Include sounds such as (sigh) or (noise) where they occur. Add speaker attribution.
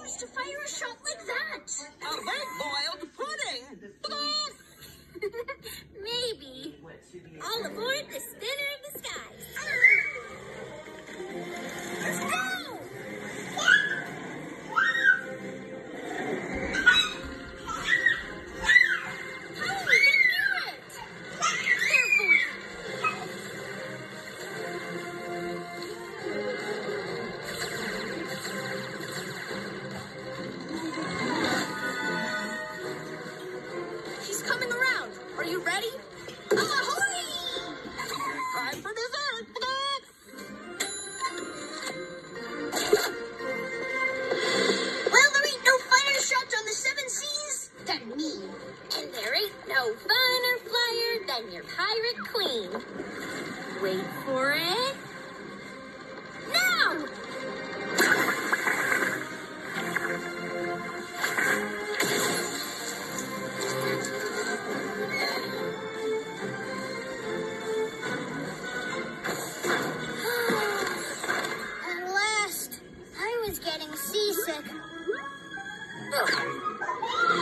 Speaker 1: used to fire a shot like that?
Speaker 2: A red-boiled pudding! (laughs)
Speaker 1: Maybe. All aboard the Spinner coming around. Are you ready? Ahoy!
Speaker 2: Time for dessert!
Speaker 1: Well, there ain't no finer shots on the seven seas than me. And there ain't no finer flyer than your pirate queen. Wait for it. seasick. Ugh.